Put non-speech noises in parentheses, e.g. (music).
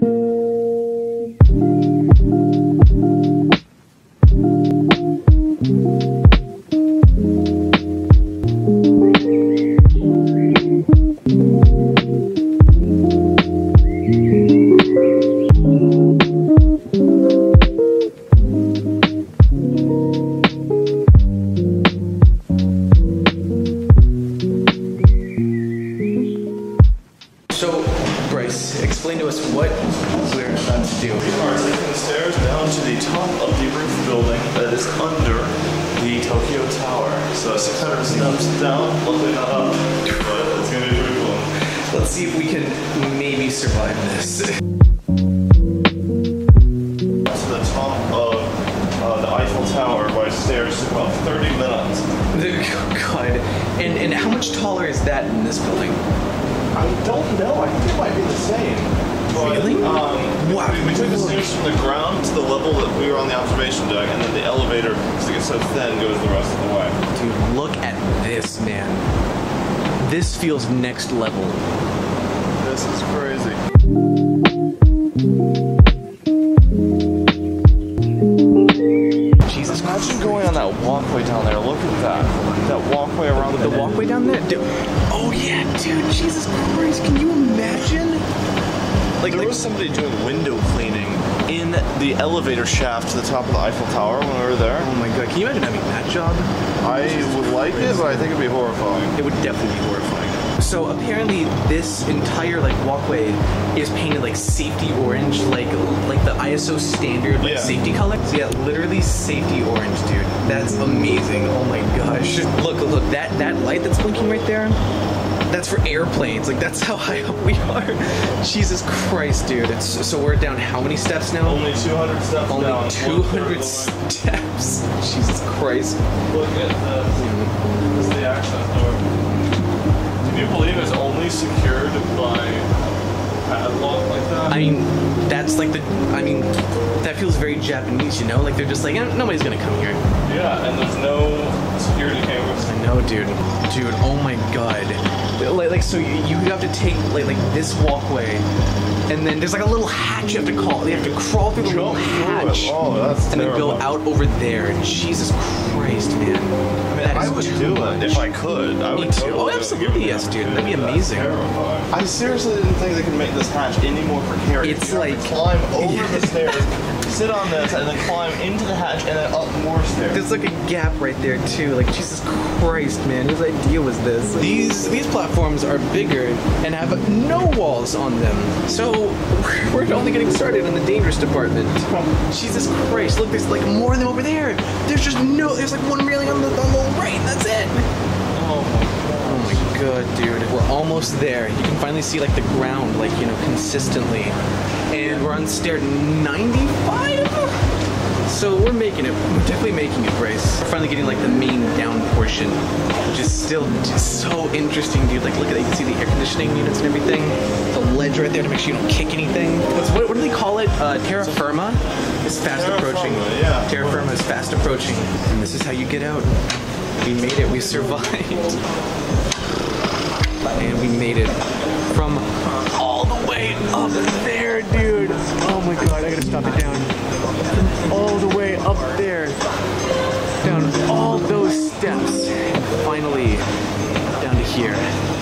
So, We are taking the stairs down to the top of the roof building that is under the Tokyo Tower. So 600 steps down, luckily not up, but it's gonna be pretty cool. Let's see if we can maybe survive this. (laughs) To the top of uh, the Eiffel Tower by stairs took about 30 minutes. God. And, and how much taller is that in this building? I don't know. I think it might be the same. But, Really? Um, Wow. We, we took the stairs from the ground to the level that we were on the observation deck, and then the elevator, because it gets so thin, goes the rest of the way. Dude, look at this, man. This feels next level. This is crazy. Jesus Imagine going on that walkway down there. Look at that. That walkway around The walkway down there? Dude. Oh, yeah, dude. Jesus Christ. Can you imagine? Like, There like was somebody doing window cleaning in the elevator shaft to the top of the Eiffel Tower when we were there. oh my god. Can you imagine having that job? I would like it, but I think it'd be horrifying. It would definitely be horrifying. So apparently, this entire like walkway is painted like safety orange, like like the ISO standard like Yeah. safety color. So yeah, literally safety orange, dude. That's amazing. Oh my gosh. Look, look, that that light that's blinking right there. That's for airplanes. Like that's how high up we are. Jesus Christ, dude. It's, so we're down how many steps now? Only 200 steps Only down. 200 steps. (laughs) Jesus Christ. of the way. Look at this. This is the access door. Can you believe it's only secured by padlock like that? I mean, that's like the. I mean, that feels very Japanese, you know? Like they're just like, eh, nobody's gonna come here. yeah, and there's no dude. Dude, oh my god. Like, like so you, you have to take like like this walkway, and then there's like a little hatch you have to call. You have to crawl through the little Jump through it. hatch, Oh, that's and then go out over there. Jesus Christ, man. That I would do much. it if I could. I Me would too. Oh, totally Oh, absolutely, Give me the yes, dude. That'd be amazing. Terrifying. I seriously didn't think they could make this hatch any more precarious. It's You like- climb (laughs) over Yeah. the stairs, sit on this, and then climb into the hatch and then up more stairs. There's like a gap right there too. Like Jesus Christ, man, whose idea was this? These these platforms are bigger and have no walls on them. So (laughs) we're only getting started in the dangerous department. Jesus Christ, look, there's like more of them over there. There's just no. There's like one railing on the on the right. That's it. oh Oh my god, dude. We're almost there. You can finally see like the ground, like, you know, consistently. And we're on stair 95? Making Bryce. We're finally getting like the main down portion, which is still just so interesting, dude. Like, look at that. You can see the air conditioning units and everything. The ledge right there to make sure you don't kick anything. What's, what, what do they call it? Uh, terra firma is fast Terra approaching. firma, yeah. Terra firma is fast approaching. And this is how you get out. We made it. We survived. And we made it from all the way up there, dude. Oh my god, I gotta stop it down. All the way up there. here.